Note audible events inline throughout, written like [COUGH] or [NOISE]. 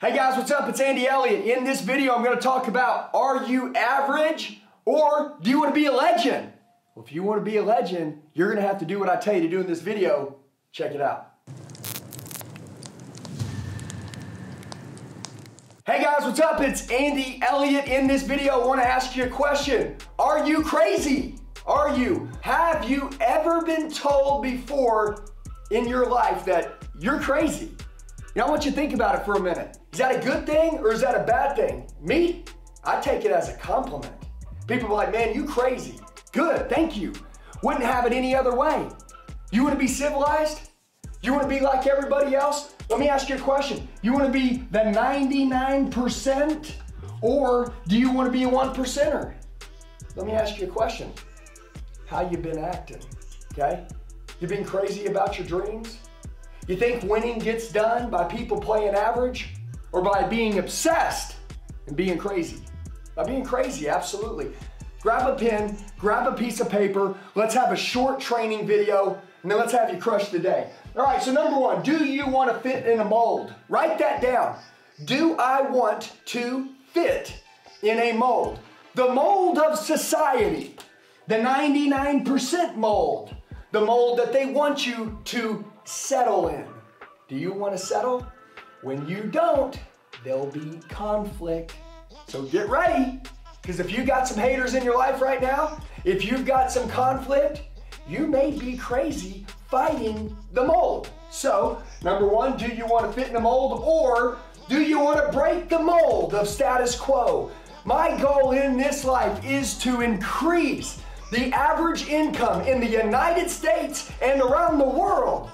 Hey guys, what's up? It's Andy Elliott. In this video, I'm going to talk about are you average or do you want to be a legend? Well, if you want to be a legend, you're going to have to do what I tell you to do in this video. Check it out. Hey guys, what's up? It's Andy Elliott. In this video, I want to ask you a question. Are you crazy? Are you? Have you ever been told before in your life that you're crazy? Know, I want you to think about it for a minute. Is that a good thing or is that a bad thing? Me, I take it as a compliment. People are like, man, you crazy. Good, thank you. Wouldn't have it any other way. You want to be civilized? You want to be like everybody else? Let me ask you a question. You want to be the 99% or do you want to be a one percenter? Let me ask you a question. How you been acting? Okay? You been crazy about your dreams? You think winning gets done by people playing average or by being obsessed and being crazy? By being crazy, absolutely. Grab a pen, grab a piece of paper, let's have a short training video, and then let's have you crush the day. All right, so number one, do you want to fit in a mold? Write that down. Do I want to fit in a mold? The mold of society, the 99% mold, the mold that they want you to settle in. Do you want to settle? When you don't, there'll be conflict. So get ready, because if you got some haters in your life right now, if you've got some conflict, you may be crazy fighting the mold. So, number one, do you want to fit in the mold or do you want to break the mold of status quo? My goal in this life is to increase the average income in the United States and around the world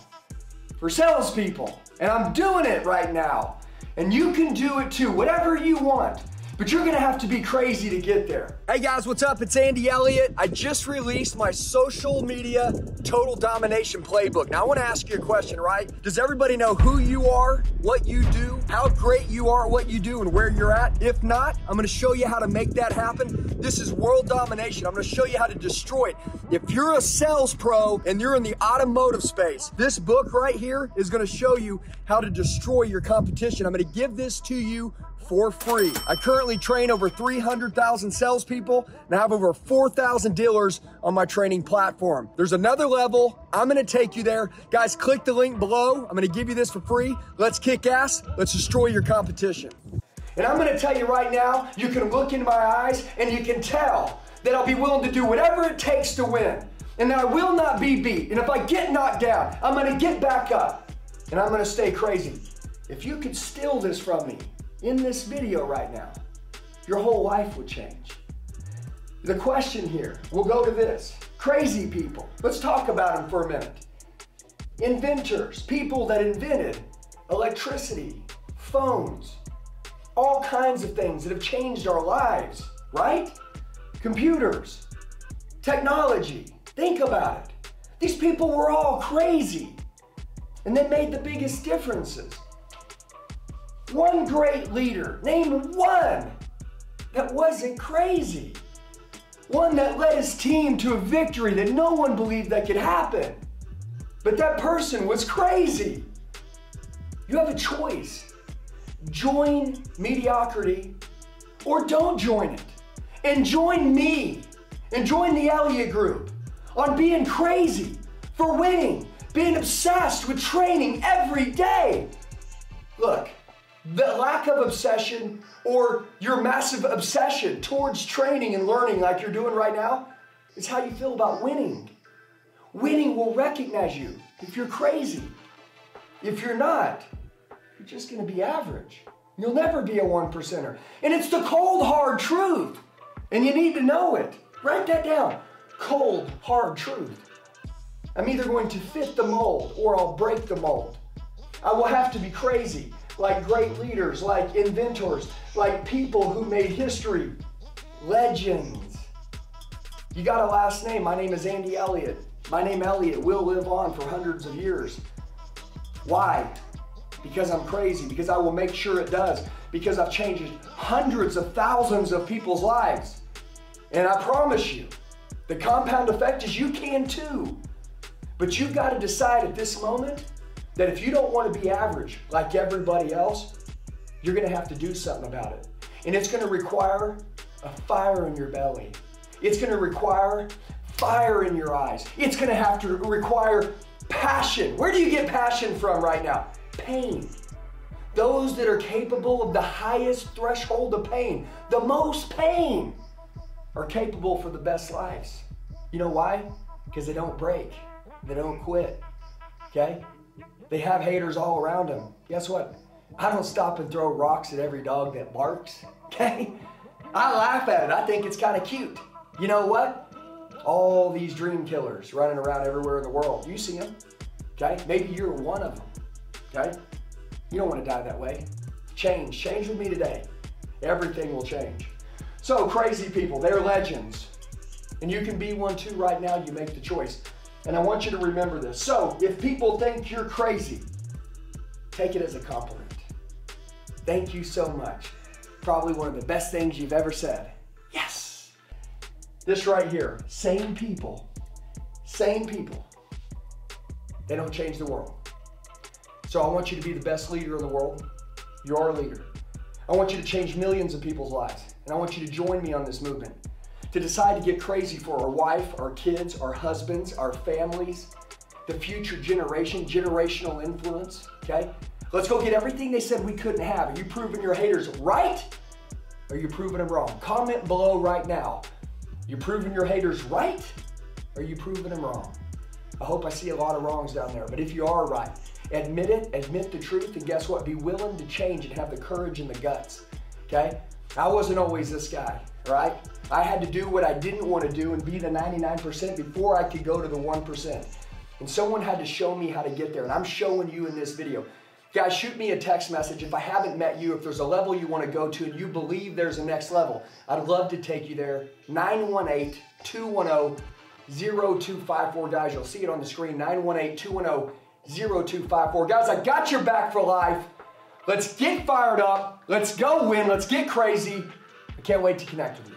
for salespeople. And I'm doing it right now. And you can do it too, whatever you want. But you're gonna have to be crazy to get there. Hey guys, what's up? It's Andy Elliott. I just released my social media total domination playbook. Now I wanna ask you a question, right? Does everybody know who you are, what you do, how great you are, what you do, and where you're at? If not, I'm gonna show you how to make that happen. This is world domination. I'm gonna show you how to destroy it. If you're a sales pro and you're in the automotive space, this book right here is gonna show you how to destroy your competition. I'm gonna give this to you for free. I currently train over 300,000 salespeople and I have over 4,000 dealers on my training platform. There's another level. I'm going to take you there. Guys, click the link below. I'm going to give you this for free. Let's kick ass. Let's destroy your competition. And I'm going to tell you right now, you can look into my eyes and you can tell that I'll be willing to do whatever it takes to win. And that I will not be beat. And if I get knocked down, I'm going to get back up. And I'm going to stay crazy. If you could steal this from me, in this video right now, your whole life would change. The question here, we'll go to this. Crazy people. Let's talk about them for a minute. Inventors, people that invented electricity, phones, all kinds of things that have changed our lives, right? Computers, technology. Think about it. These people were all crazy and they made the biggest differences. One great leader, name one that wasn't crazy. One that led his team to a victory that no one believed that could happen. But that person was crazy. You have a choice. Join mediocrity or don't join it. And join me and join the Elliott Group on being crazy for winning, being obsessed with training every day. Look, the lack of obsession or your massive obsession towards training and learning like you're doing right now is how you feel about winning. Winning will recognize you if you're crazy. If you're not, you're just going to be average. You'll never be a one percenter. And it's the cold, hard truth. And you need to know it. Write that down. Cold, hard truth. I'm either going to fit the mold or I'll break the mold. I will have to be crazy like great leaders, like inventors, like people who made history, legends. You got a last name. My name is Andy Elliott. My name Elliott will live on for hundreds of years. Why? Because I'm crazy, because I will make sure it does, because I've changed hundreds of thousands of people's lives. And I promise you, the compound effect is you can too. But you've got to decide at this moment that if you don't want to be average like everybody else, you're gonna have to do something about it. And it's gonna require a fire in your belly. It's gonna require fire in your eyes. It's gonna have to require passion. Where do you get passion from right now? Pain. Those that are capable of the highest threshold of pain, the most pain, are capable for the best lives. You know why? Because they don't break, they don't quit. Okay? They have haters all around them. Guess what? I don't stop and throw rocks at every dog that barks. [LAUGHS] Okay? I laugh at it. I think it's kind of cute. You know what? All these dream killers running around everywhere in the world. You see them. Okay? Maybe you're one of them. Okay? You don't want to die that way. Change. Change with me today. Everything will change. So, crazy people, they're legends. And you can be one too right now. You make the choice. And I want you to remember this. So, if people think you're crazy, take it as a compliment. Thank you so much. Probably one of the best things you've ever said. Yes. This right here, same people, same people, they don't change the world. So I want you to be the best leader in the world. You're a leader. I want you to change millions of people's lives. And I want you to join me on this movement. To decide to get crazy for our wife, our kids, our husbands, our families, the future generation, generational influence, okay? Let's go get everything they said we couldn't have. Are you proving your haters right? Or are you proving them wrong? Comment below right now. You're proving your haters right? Or are you proving them wrong? I hope I see a lot of wrongs down there, but if you are right, Admit it, admit the truth, and guess what? Be willing to change and have the courage and the guts. Okay? I wasn't always this guy, right? I had to do what I didn't want to do and be the 99% before I could go to the 1%. And someone had to show me how to get there, and I'm showing you in this video. Guys, shoot me a text message if I haven't met you, if there's a level you want to go to and you believe there's a next level. I'd love to take you there. 918 210 0254. Guys, you'll see it on the screen 918 210 0254. Guys, I got your back for life. Let's get fired up. Let's go win. Let's get crazy. I can't wait to connect with you.